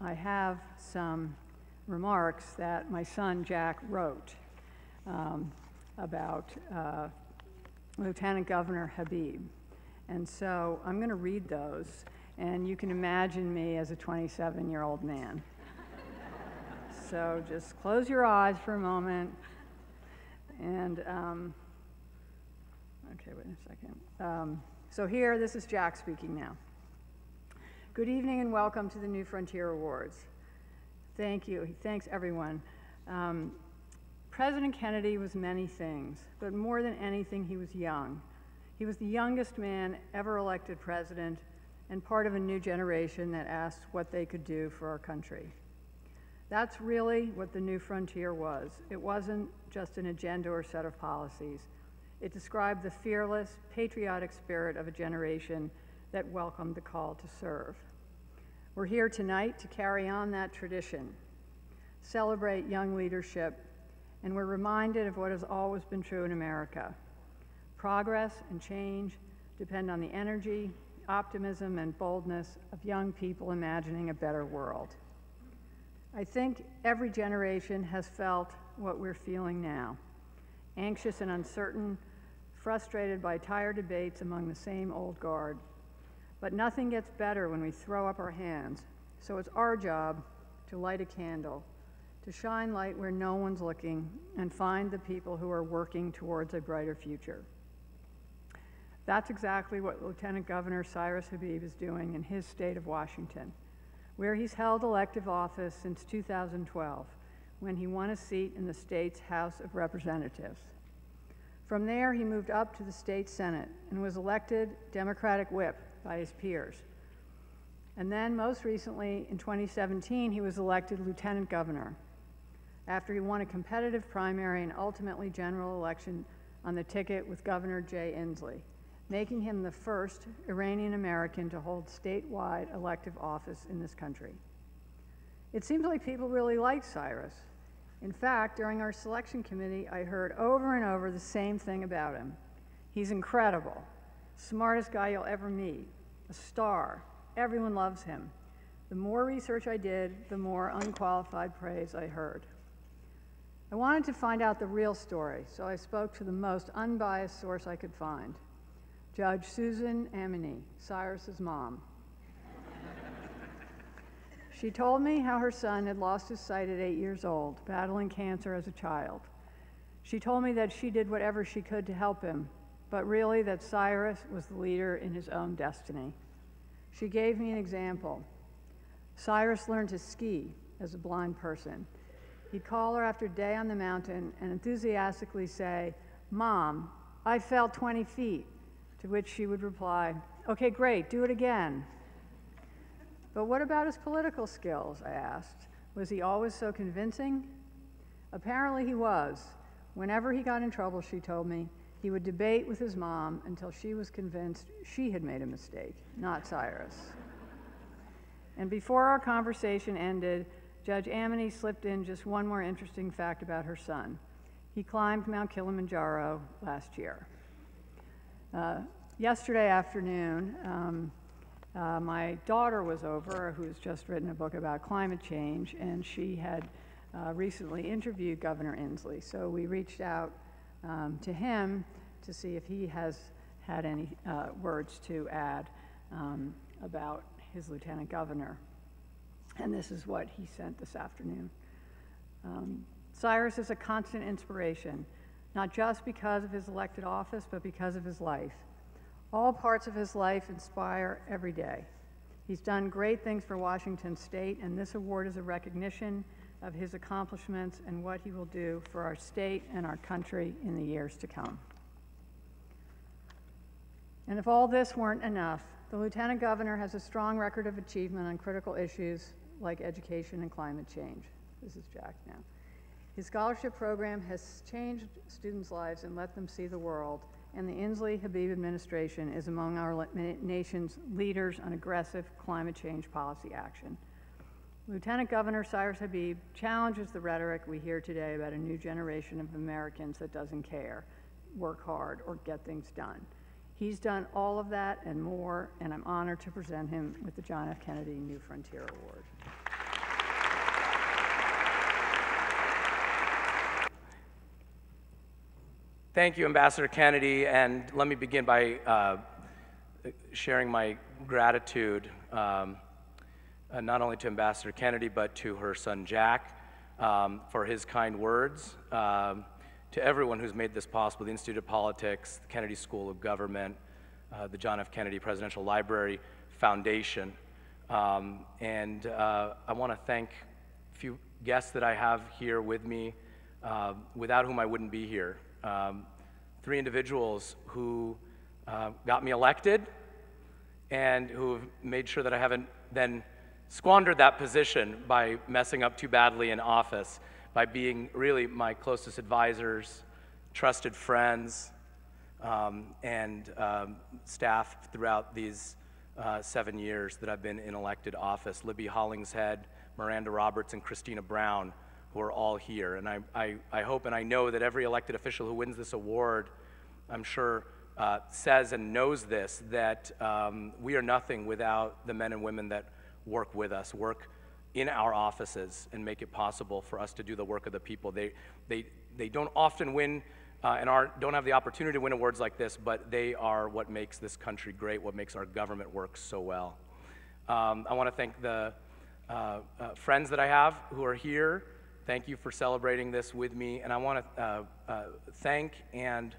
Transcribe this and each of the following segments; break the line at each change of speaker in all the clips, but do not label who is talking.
I have some remarks that my son Jack wrote um, about uh, Lieutenant Governor Habib. And so I'm going to read those, and you can imagine me as a 27 year old man. so just close your eyes for a moment. And, um, okay, wait a second. Um, so here, this is Jack speaking now. Good evening and welcome to the New Frontier Awards. Thank you. Thanks, everyone. Um, President Kennedy was many things, but more than anything, he was young. He was the youngest man ever elected president and part of a new generation that asked what they could do for our country. That's really what the New Frontier was. It wasn't just an agenda or set of policies. It described the fearless, patriotic spirit of a generation that welcomed the call to serve. We're here tonight to carry on that tradition, celebrate young leadership, and we're reminded of what has always been true in America. Progress and change depend on the energy, optimism, and boldness of young people imagining a better world. I think every generation has felt what we're feeling now anxious and uncertain, frustrated by tired debates among the same old guard. But nothing gets better when we throw up our hands. So it's our job to light a candle, to shine light where no one's looking, and find the people who are working towards a brighter future. That's exactly what Lieutenant Governor Cyrus Habib is doing in his state of Washington, where he's held elective office since 2012, when he won a seat in the state's House of Representatives. From there, he moved up to the state Senate and was elected Democratic whip by his peers. And then, most recently, in 2017, he was elected lieutenant governor after he won a competitive primary and ultimately general election on the ticket with Governor Jay Inslee, making him the first Iranian American to hold statewide elective office in this country. It seems like people really like Cyrus. In fact, during our selection committee, I heard over and over the same thing about him. He's incredible smartest guy you'll ever meet, a star. Everyone loves him. The more research I did, the more unqualified praise I heard. I wanted to find out the real story, so I spoke to the most unbiased source I could find Judge Susan Amini, Cyrus's mom. she told me how her son had lost his sight at eight years old, battling cancer as a child. She told me that she did whatever she could to help him, but really that Cyrus was the leader in his own destiny. She gave me an example. Cyrus learned to ski as a blind person. He'd call her after a day on the mountain and enthusiastically say, Mom, I fell 20 feet, to which she would reply, Okay, great, do it again. But what about his political skills? I asked. Was he always so convincing? Apparently he was. Whenever he got in trouble, she told me, he would debate with his mom until she was convinced she had made a mistake, not Cyrus. and before our conversation ended, Judge Amini slipped in just one more interesting fact about her son. He climbed Mount Kilimanjaro last year. Uh, yesterday afternoon, um, uh, my daughter was over, who's just written a book about climate change, and she had uh, recently interviewed Governor Inslee. So we reached out um, to him to see if he has had any uh, words to add um, about his lieutenant governor. And this is what he sent this afternoon. Um, Cyrus is a constant inspiration, not just because of his elected office, but because of his life. All parts of his life inspire every day. He's done great things for Washington State, and this award is a recognition of his accomplishments and what he will do for our state and our country in the years to come. And if all this weren't enough, the Lieutenant Governor has a strong record of achievement on critical issues like education and climate change. This is Jack now. His scholarship program has changed students' lives and let them see the world, and the Inslee Habib administration is among our nation's leaders on aggressive climate change policy action. Lieutenant Governor Cyrus Habib challenges the rhetoric we hear today about a new generation of Americans that doesn't care, work hard, or get things done. He's done all of that and more, and I'm honored to present him with the John F. Kennedy New Frontier Award.
Thank you, Ambassador Kennedy, and let me begin by uh, sharing my gratitude. Um, uh, not only to Ambassador Kennedy, but to her son Jack um, for his kind words, um, to everyone who's made this possible, the Institute of Politics, the Kennedy School of Government, uh, the John F. Kennedy Presidential Library Foundation. Um, and uh, I want to thank a few guests that I have here with me, uh, without whom I wouldn't be here um, three individuals who uh, got me elected and who have made sure that I haven't then squandered that position by messing up too badly in office, by being really my closest advisors, trusted friends, um, and um, staff throughout these uh, seven years that I've been in elected office. Libby Hollingshead, Miranda Roberts, and Christina Brown who are all here. And I, I, I hope and I know that every elected official who wins this award, I'm sure, uh, says and knows this that um, we are nothing without the men and women that work with us, work in our offices, and make it possible for us to do the work of the people. They, they, they don't often win uh, and are, don't have the opportunity to win awards like this, but they are what makes this country great, what makes our government work so well. Um, I want to thank the uh, uh, friends that I have who are here. Thank you for celebrating this with me. And I want to uh, uh, thank and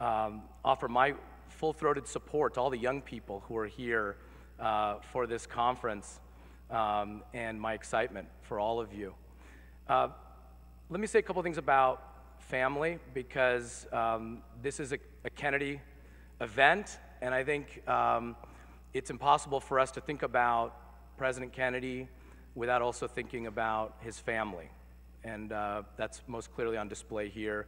um, offer my full throated support to all the young people who are here uh, for this conference um, and my excitement for all of you. Uh, let me say a couple things about family because um, this is a, a, Kennedy event, and I think um, it's impossible for us to think about President Kennedy without also thinking about his family and uh, that's most clearly on display here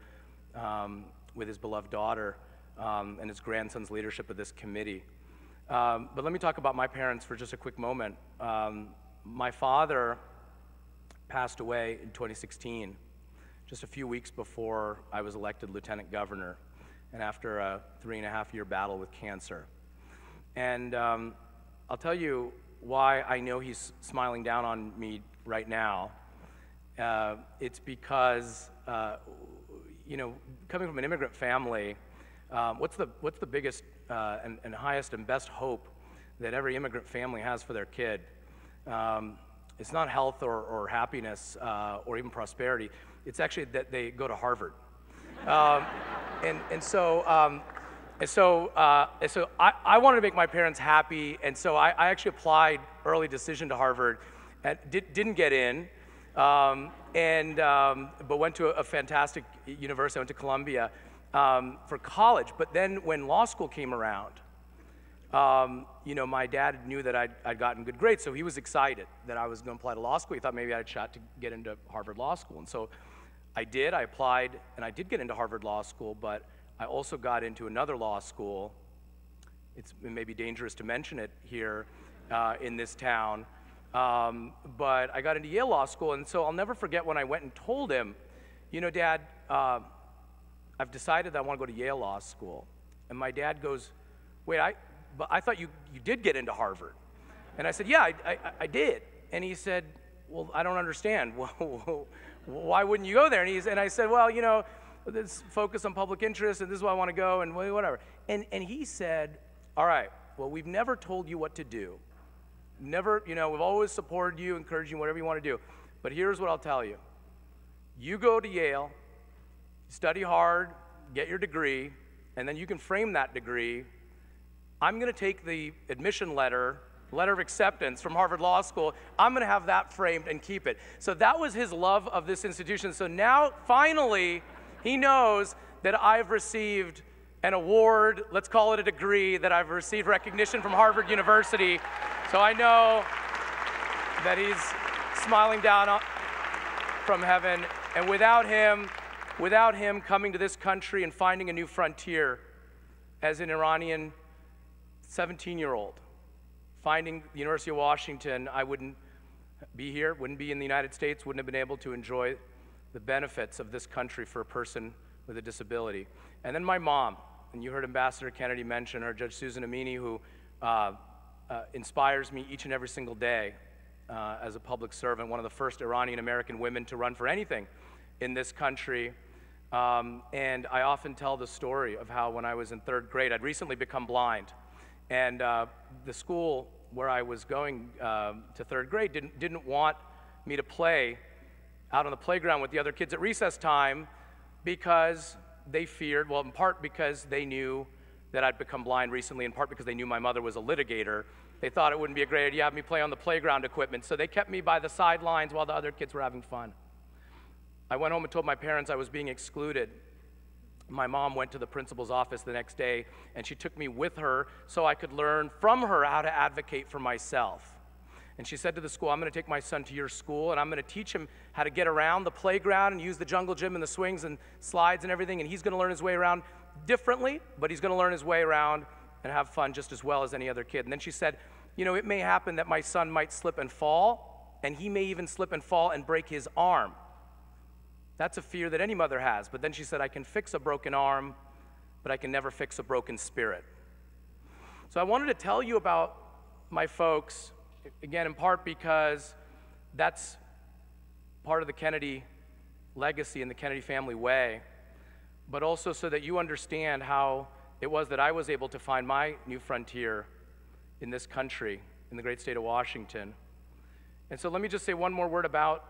um, with his beloved daughter um, and his grandson's leadership of this committee. Um, but let me talk about my parents for just a quick moment. Um, my father passed away in 2016, just a few weeks before I was elected lieutenant governor, and after a three and a half year battle with cancer. And um, I'll tell you why I know he's smiling down on me right now uh, it's because, uh, you know, coming from an immigrant family, um, what's, the, what's the biggest uh, and, and, highest and best hope that every immigrant family has for their kid? Um, it's not health or, or happiness uh, or even prosperity. It's actually that they go to Harvard. Um, and, and so, um, and so, uh, and so I, I wanted to make my parents happy, and so I, I actually applied early decision to Harvard, and did, didn't get in, um, and, um, but went to a, a, fantastic university. I went to Columbia um, for college. But then when law school came around, um, you know, my dad knew that I'd, I'd, gotten good grades, so he was excited that I was going to apply to law school. He thought maybe I had a shot to get into Harvard Law School. And so I did. I applied, and I did get into Harvard Law School, but I also got into another law school. It's, it may be dangerous to mention it here uh, in this town. Um, but I got into Yale Law School, and so I'll never forget when I went and told him, you know, Dad, uh, I've decided that I want to go to Yale Law School. And my dad goes, wait, I, but I thought you, you did get into Harvard. And I said, yeah, I, I, I did. And he said, well, I don't understand. Why wouldn't you go there? And, he's, and I said, well, you know, this focus on public interest, and this is why I want to go, and whatever. And, and he said, all right, well, we've never told you what to do. Never, you know, we've always supported you, encouraged you, whatever you want to do. But here's what I'll tell you you go to Yale, study hard, get your degree, and then you can frame that degree. I'm going to take the admission letter, letter of acceptance from Harvard Law School. I'm going to have that framed and keep it. So that was his love of this institution. So now, finally, he knows that I've received an award, let's call it a degree, that I've received recognition from Harvard University. So I know that he's smiling down from heaven. And without him, without him coming to this country and finding a new frontier as an Iranian 17 year old, finding the University of Washington, I wouldn't be here, wouldn't be in the United States, wouldn't have been able to enjoy the benefits of this country for a person with a disability. And then my mom, and you heard Ambassador Kennedy mention her, Judge Susan Amini, who uh, uh, inspires me each and every single day uh, as a public servant, one of the first Iranian American women to run for anything in this country. Um, and I often tell the story of how when I was in third grade, I'd recently become blind. And uh, the school where I was going uh, to third grade didn't, didn't want me to play out on the playground with the other kids at recess time because they feared, well, in part because they knew that I'd become blind recently, in part because they knew my mother was a litigator. They thought it wouldn't be a great idea to have me play on the playground equipment, so they kept me by the sidelines while the other kids were having fun. I went home and told my parents I was being excluded. My mom went to the principal's office the next day, and she took me with her so I could learn from her how to advocate for myself. And she said to the school, I'm going to take my son to your school and I'm going to teach him how to get around the playground and use the jungle gym and the swings and slides and everything. And he's going to learn his way around differently, but he's going to learn his way around and have fun just as well as any other kid. And then she said, You know, it may happen that my son might slip and fall, and he may even slip and fall and break his arm. That's a fear that any mother has. But then she said, I can fix a broken arm, but I can never fix a broken spirit. So I wanted to tell you about my folks again, in part because that's part of the Kennedy legacy and the Kennedy family way, but also so that you understand how it was that I was able to find my new frontier in this country, in the great state of Washington. And so let me just say one more word about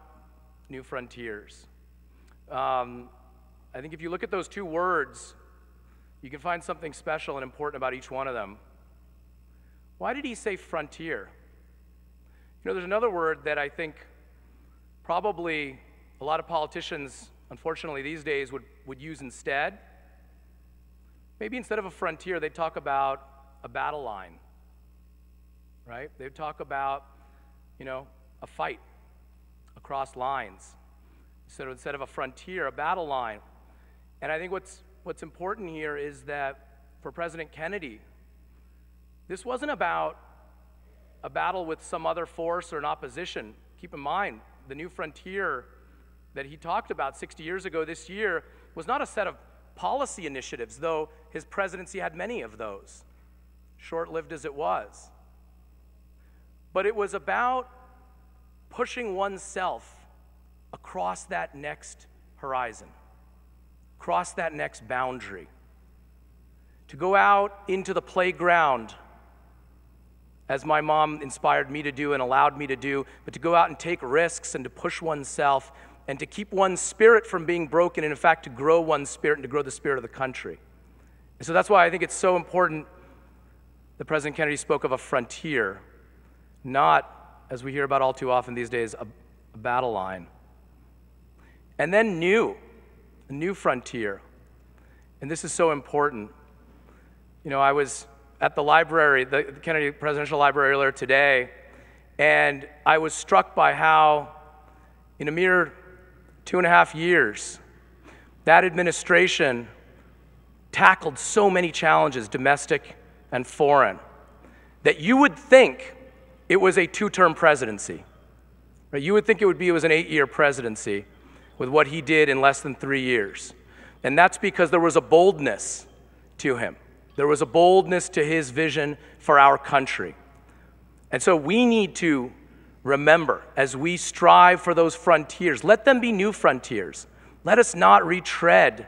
New Frontiers. Um, I think if you look at those two words, you can find something special and important about each one of them. Why did he say frontier? You know, there's another word that I think probably a lot of politicians, unfortunately, these days would, would use instead. Maybe instead of a frontier, they'd talk about a battle line, right? They'd talk about, you know, a fight across lines. Instead of a frontier, a battle line. And I think what's, what's important here is that for President Kennedy, this wasn't about a battle with some other force or an opposition. Keep in mind, the new frontier that he talked about 60 years ago this year was not a set of policy initiatives, though his presidency had many of those, short lived as it was. But it was about pushing oneself across that next horizon, across that next boundary, to go out into the playground as my mom inspired me to do and allowed me to do, but to go out and take risks and to push oneself and to keep one's spirit from being broken, and in fact, to grow one's spirit and to grow the spirit of the country. And so that's why I think it's so important that President Kennedy spoke of a frontier, not, as we hear about all too often these days, a, a battle line. And then new, a new frontier. And this is so important. You know, I was at the library, the Kennedy Presidential Library earlier today, and I was struck by how, in a mere two and a half years, that administration tackled so many challenges, domestic and foreign, that you would think it was a two term presidency. Right? You would think it would be it was an eight year presidency with what he did in less than three years. And that's because there was a boldness to him. There was a boldness to his vision for our country. And so we need to remember as we strive for those frontiers, let them be new frontiers. Let us not retread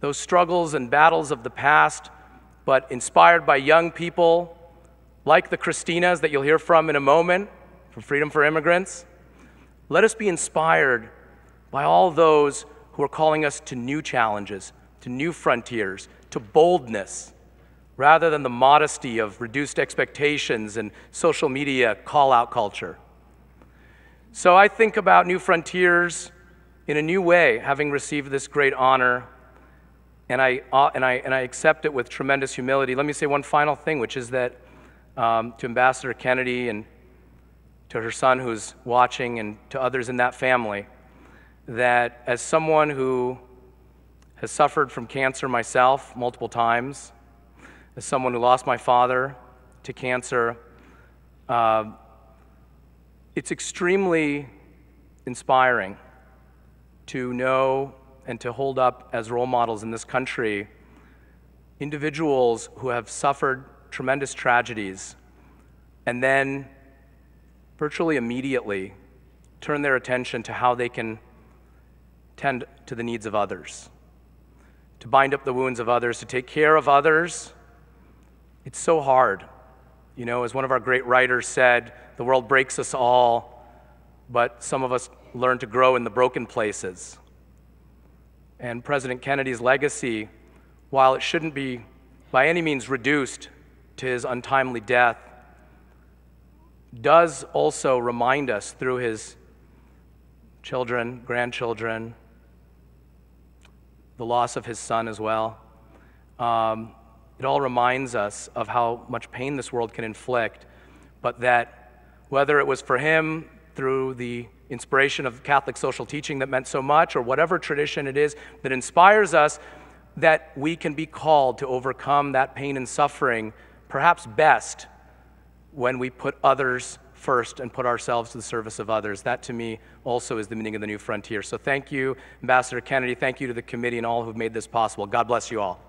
those struggles and battles of the past, but inspired by young people like the Christinas that you'll hear from in a moment from Freedom for Immigrants. Let us be inspired by all those who are calling us to new challenges, to new frontiers, to boldness rather than the modesty of reduced expectations and social media call out culture. So I think about New Frontiers in a new way, having received this great honor, and I, uh, and I, and I accept it with tremendous humility. Let me say one final thing, which is that um, to Ambassador Kennedy and to her son who's watching, and to others in that family, that as someone who has suffered from cancer myself multiple times, as someone who lost my father to cancer. Uh, it's extremely inspiring to know and to hold up as role models in this country individuals who have suffered tremendous tragedies and then virtually immediately turn their attention to how they can tend to the needs of others, to bind up the wounds of others, to take care of others. It's so hard. You know, as one of our great writers said, the world breaks us all, but some of us learn to grow in the broken places. And President Kennedy's legacy, while it shouldn't be by any means reduced to his untimely death, does also remind us through his children, grandchildren, the loss of his son as well. Um, it all reminds us of how much pain this world can inflict, but that whether it was for him through the inspiration of Catholic social teaching that meant so much, or whatever tradition it is that inspires us, that we can be called to overcome that pain and suffering, perhaps best when we put others first and put ourselves to the service of others. That to me also is the meaning of the new frontier. So thank you, Ambassador Kennedy. Thank you to the committee and all who've made this possible. God bless you all.